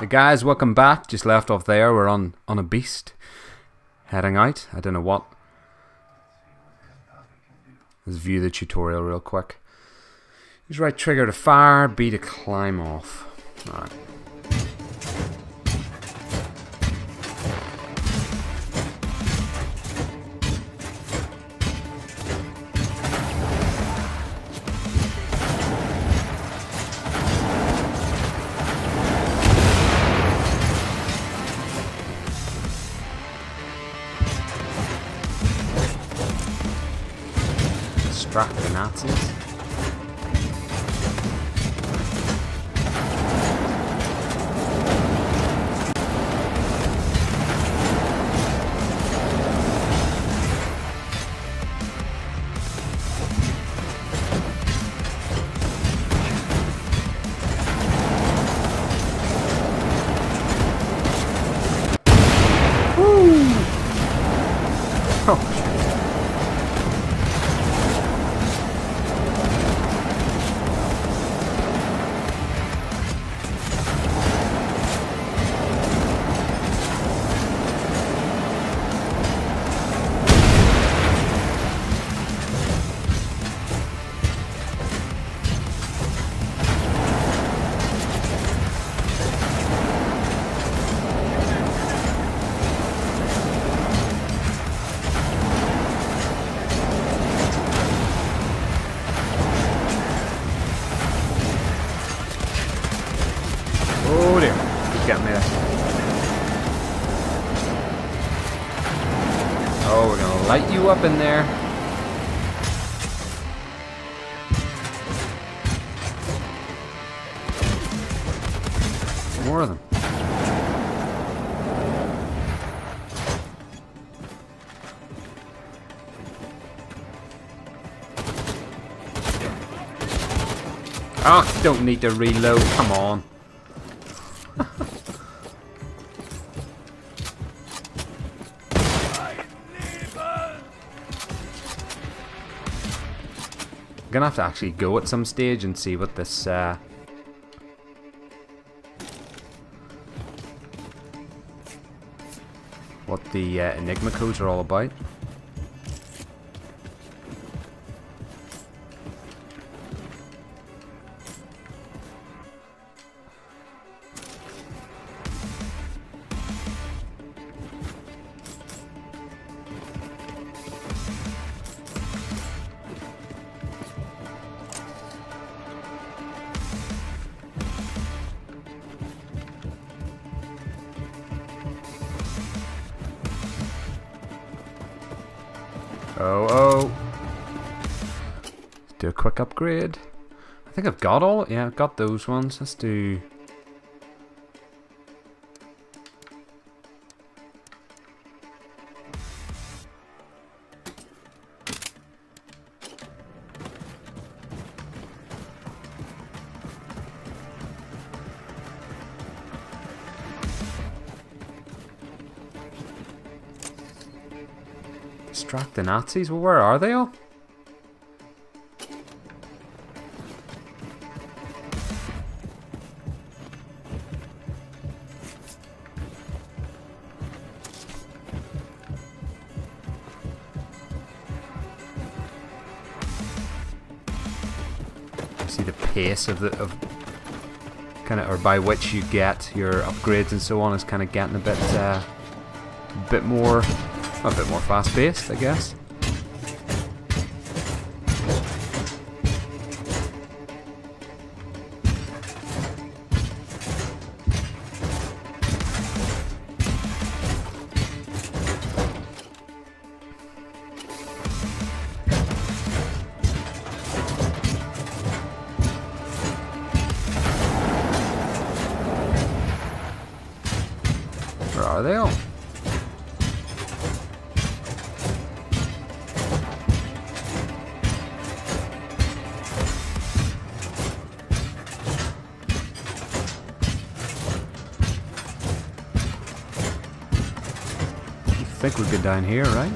The guys, welcome back. Just left off there. We're on on a beast, heading out. I don't know what. Let's view the tutorial real quick. Use right trigger to fire, B to climb off. Alright. Up in there. More of them. Oh, don't need to reload. Come on. gonna have to actually go at some stage and see what this uh, what the uh, Enigma codes are all about. Oh, oh. Let's do a quick upgrade. I think I've got all. Yeah, I've got those ones. Let's do. The Nazis? Well, where are they all? See the pace of the of kind of or by which you get your upgrades and so on is kind of getting a bit uh, bit more a bit more fast paced, I guess. Where are they all? We'd go down here, right?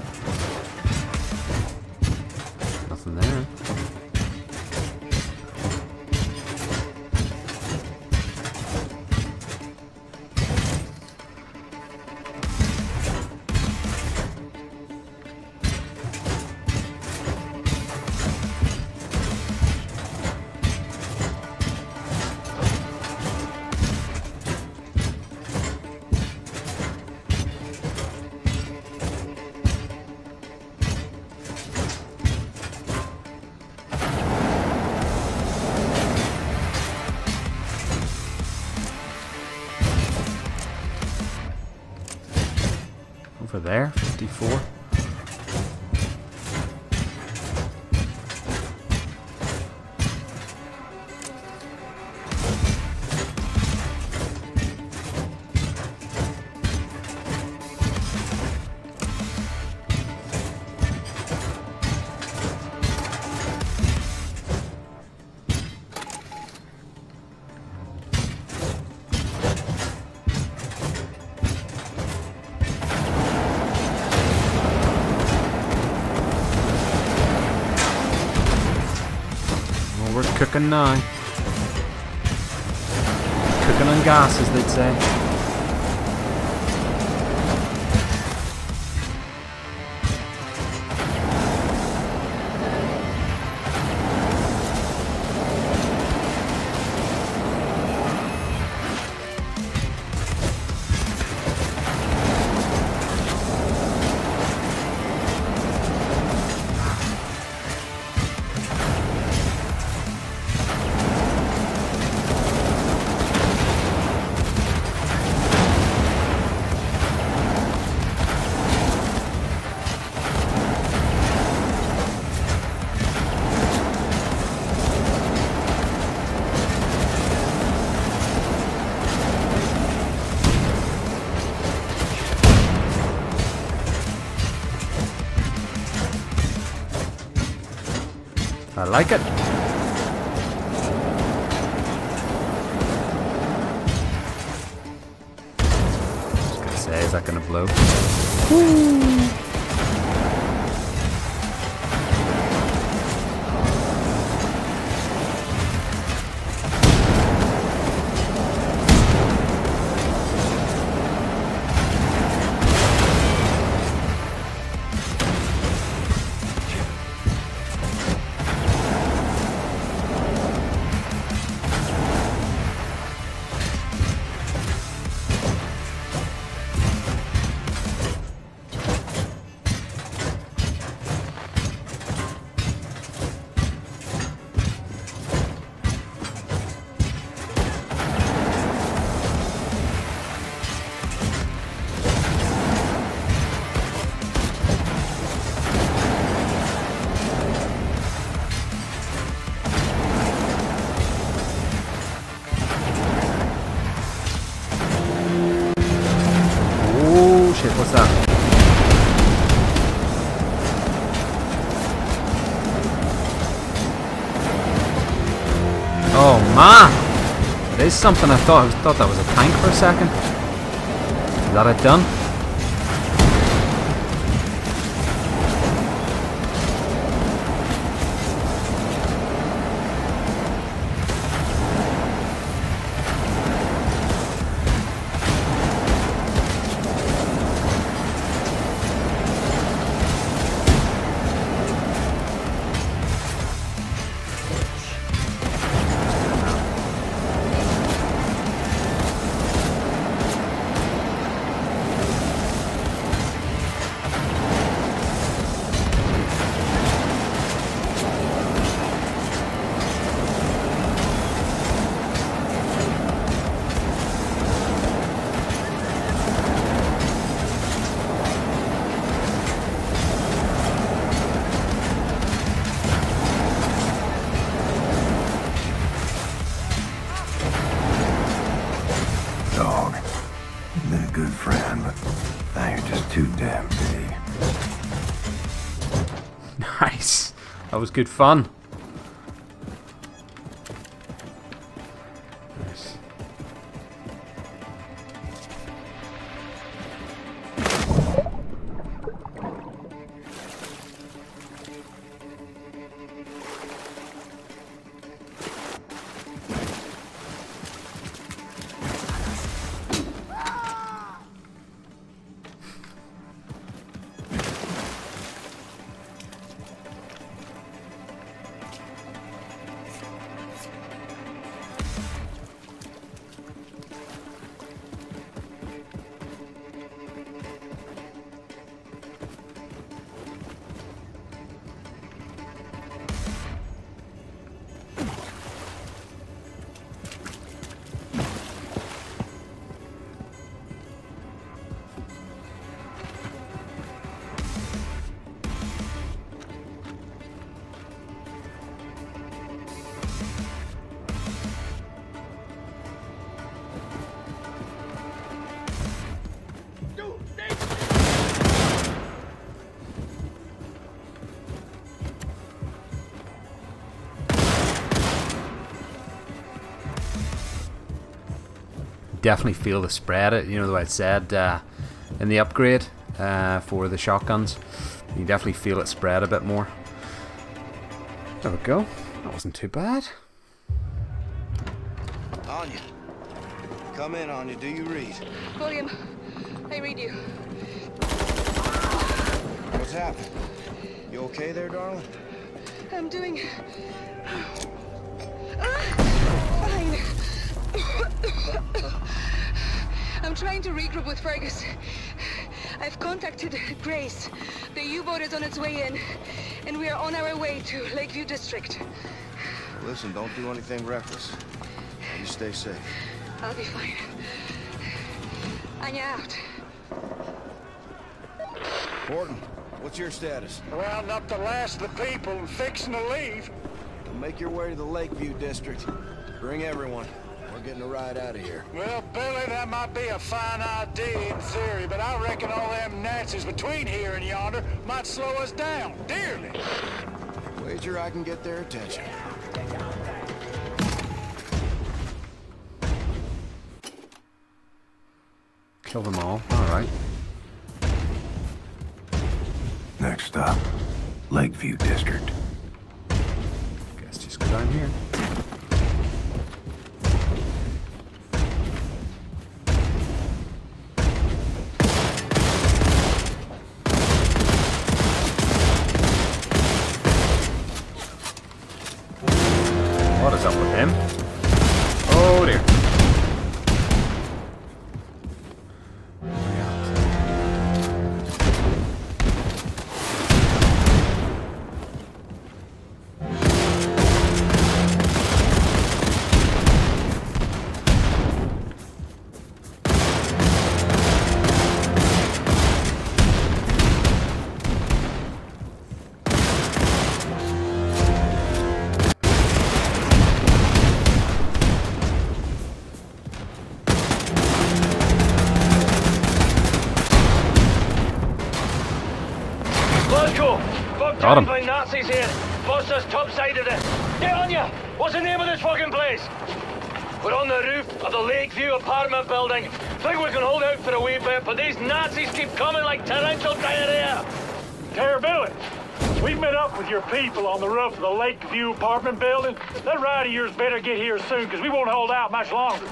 There, 54. Cooking now. Cooking on gas, as they'd say. Like it. That gonna blow? Something I thought I thought that was a tank for a second. Is that it done? That was good fun. Definitely feel the spread. It, you know the way I said uh, in the upgrade uh, for the shotguns, you definitely feel it spread a bit more. There we go. That wasn't too bad. Anya. Come in, Anya. Do you read? William, I read you. What's happened? You okay there, darling? I'm doing... Ah, Fine. I'm trying to regroup with Fergus. I've contacted Grace. The U-boat is on its way in, and we are on our way to Lakeview District. Listen, don't do anything reckless. You stay safe. I'll be fine. Anya out. Horton, what's your status? Round up the last of the people and fixing to leave. Make your way to the Lakeview District. Bring everyone. We're getting a ride out of here. Well, Billy, that might be a fine idea in theory, but I reckon all them Nazis between here and yonder might slow us down, dearly. Wager I can get their attention. Kill them all. Alright. Next stop, Lakeview District. Guess just go down here. What Blanco! Fuck Got him. by Nazis here! Foster's topside of it! Get on ya! What's the name of this fucking place? We're on the roof of the Lakeview apartment building. Think we can hold out for a wee bit, but these Nazis keep coming like torrential diarrhea! Billy, We've met up with your people on the roof of the Lakeview apartment building. That ride of yours better get here soon, because we won't hold out much longer.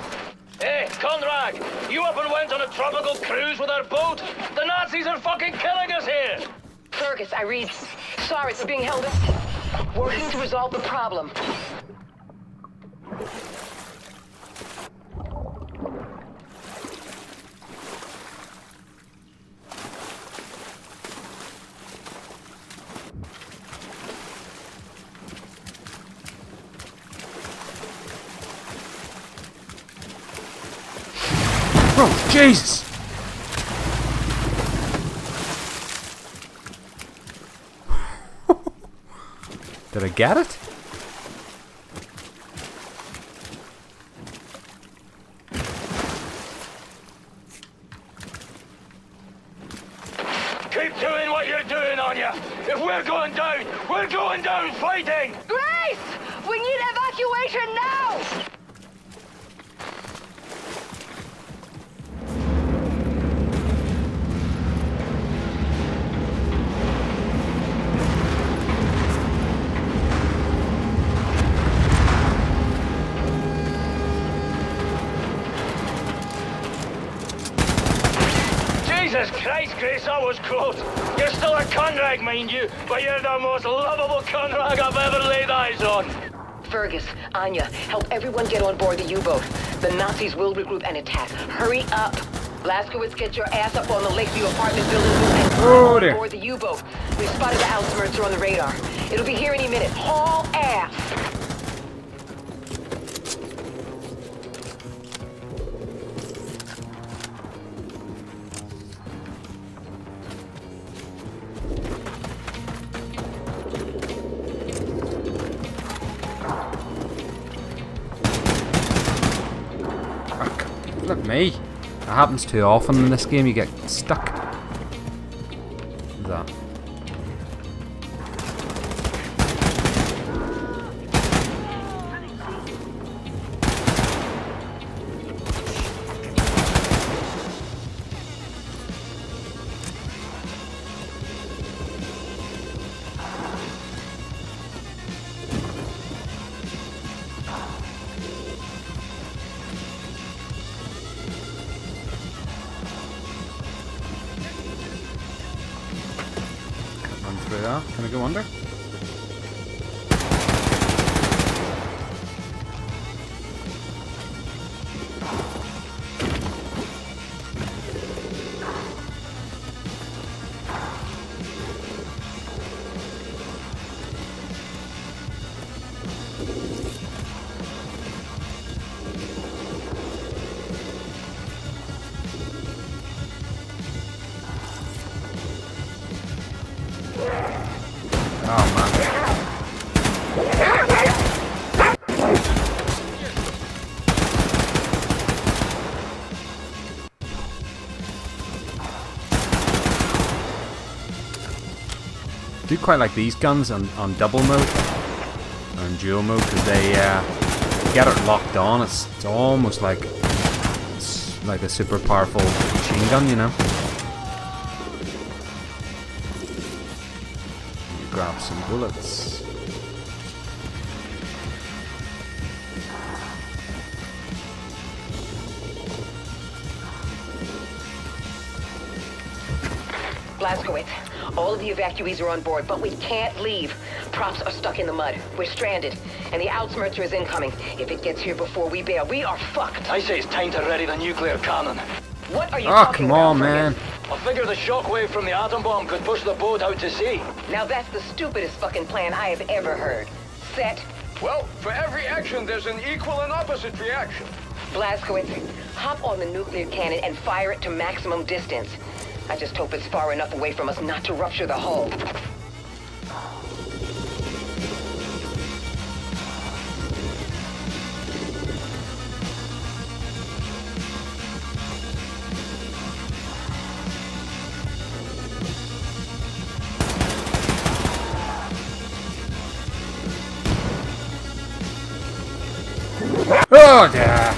Hey, Conrad! You up and went on a tropical cruise with our boat? The Nazis are fucking killing us here! Fergus, I read. Sorry for being held up. Working to resolve the problem. Oh, Jesus! Get it? Was close. You're still a Conrad, mind you, but you're the most lovable Conrad I've ever laid eyes on. Fergus, Anya, help everyone get on board the U-boat. The Nazis will regroup and attack. Hurry up! Blazkowicz, get your ass up on the Lakeview apartment building and Oh, on board the U-boat. We've spotted the Ausmerzer on the radar. It'll be here any minute. Haul ass! Me. That happens too often in this game, you get stuck. Are. Can I go under? Do quite like these guns on, on double mode in dual mode because they uh, get it locked on. It's, it's almost like it's like a super powerful machine gun, you know. You grab some bullets. All of the evacuees are on board, but we can't leave. Props are stuck in the mud. We're stranded, and the Ausmerzer is incoming. If it gets here before we bail, we are fucked. I say it's time to ready the nuclear cannon. What are you Oh, talking come about, on, man. I figure the shockwave from the atom bomb could push the boat out to sea. Now that's the stupidest fucking plan I have ever heard. Set. Well, for every action, there's an equal and opposite reaction. Blazkowicz, hop on the nuclear cannon and fire it to maximum distance. I just hope it's far enough away from us not to rupture the hull. Oh, yeah.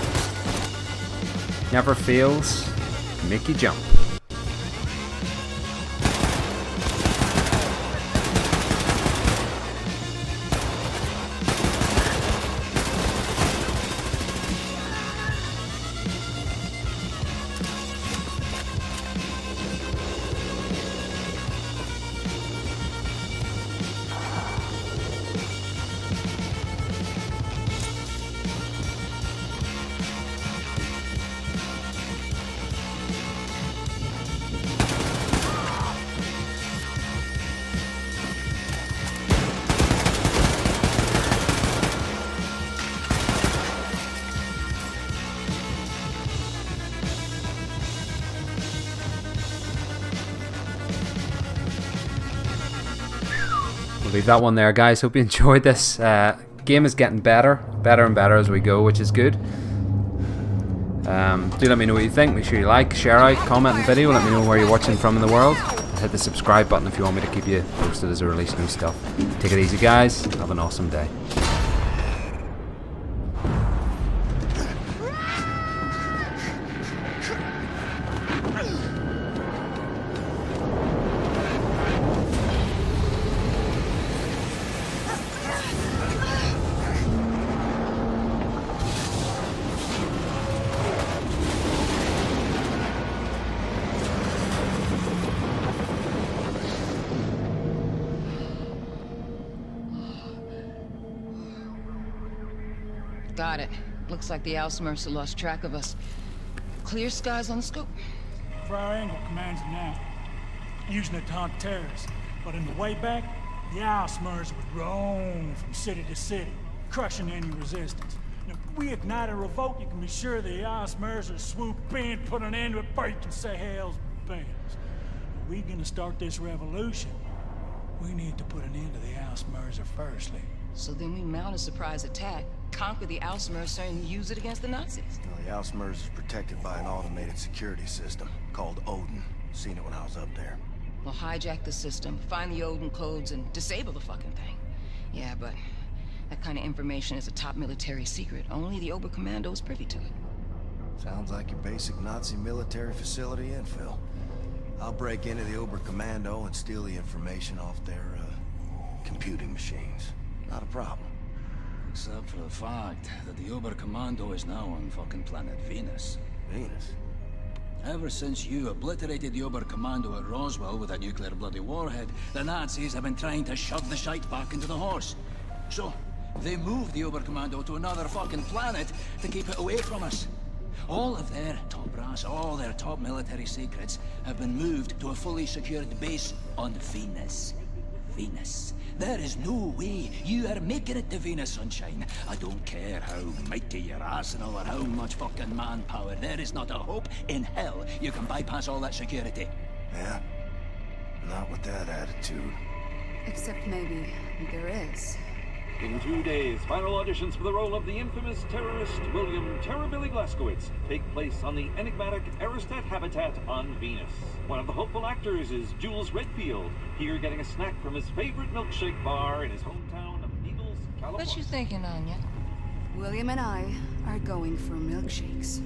Never fails. you jump. Leave that one there, guys. Hope you enjoyed this. Uh, game is getting better, better and better as we go, which is good. Um, do let me know what you think. Make sure you like, share out, comment the video. Let me know where you're watching from in the world. Hit the subscribe button if you want me to keep you posted as I release new stuff. Take it easy, guys. Have an awesome day. Got it. Looks like the Ausmerzer lost track of us. Clear skies on the scope. Frau Engel commands it now, using it to hunt terrorists. But in the way back, the Ausmers would roam from city to city, crushing any resistance. Now, if we ignite a revolt, you can be sure the Ausmers will swoop in, put an end to it you can say hell's bells. If we gonna start this revolution, we need to put an end to the Ausmerzer firstly. So then we mount a surprise attack, conquer the Ausmerzer, and use it against the Nazis. Well, the Ausmers is protected by an automated security system called Odin. Seen it when I was up there. We'll hijack the system, find the Odin codes, and disable the fucking thing. Yeah, but that kind of information is a top military secret. Only the Oberkommando is privy to it. Sounds like your basic Nazi military facility infill. I'll break into the Oberkommando and steal the information off their, uh, computing machines. Not a problem. Except for the fact that the Oberkommando is now on fucking planet Venus. Venus. Ever since you obliterated the Oberkommando at Roswell with a nuclear bloody warhead, the Nazis have been trying to shove the shite back into the horse. So, they moved the Oberkommando to another fucking planet to keep it away from us. All of their top brass, all their top military secrets have been moved to a fully secured base on Venus. Venus. There is no way you are making it to Venus, Sunshine. I don't care how mighty your arsenal or how much fucking manpower. There is not a hope in hell you can bypass all that security. Yeah? Not with that attitude. Except maybe there is. In two days, final auditions for the role of the infamous terrorist William Terrorbilly Blazkowicz take place on the enigmatic Aristat habitat on Venus. One of the hopeful actors is Jules Redfield, here getting a snack from his favorite milkshake bar in his hometown of Eagles, California. What you thinking, Anya? William and I are going for milkshakes.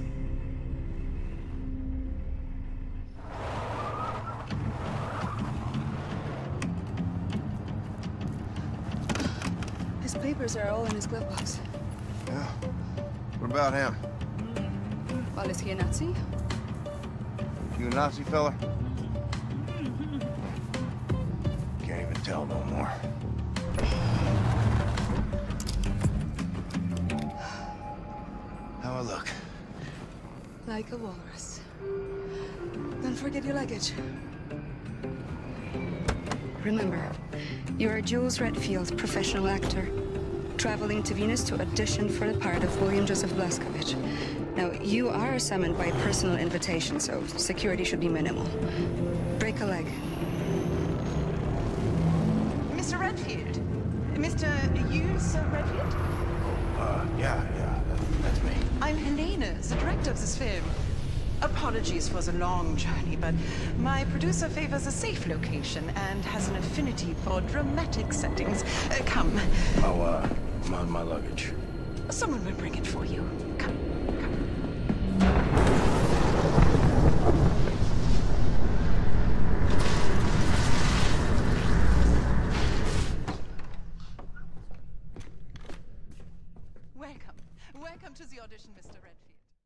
Papers are all in his glove box. Yeah. What about him? Mm-hmm. Well, is he a Nazi? You a Nazi fella? Can't even tell no more. How I look? Like a walrus. Don't forget your luggage. Remember, you're Jules Redfield, professional actor, traveling to Venus to audition for the part of William Joseph Blazkowicz. Now, you are summoned by personal invitation, so security should be minimal. Break a leg. Mr. Redfield? Mr. you, Sir Redfield? Uh, yeah, yeah, that, that's me. I'm Helena, the director of this film. Apologies for the long journey, but my producer favors a safe location and has an affinity for dramatic settings. Uh, come. Oh, uh, my, my luggage. Someone will bring it for you. Come.